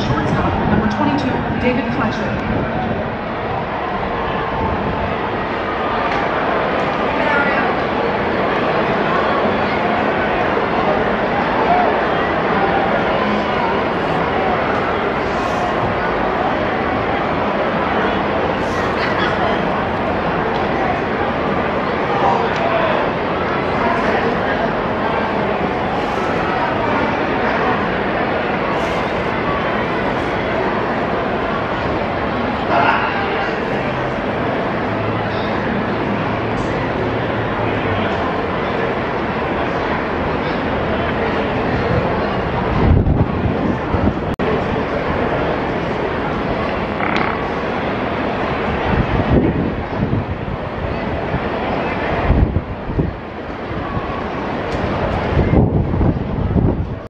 shortstop, number 22, David Fletcher.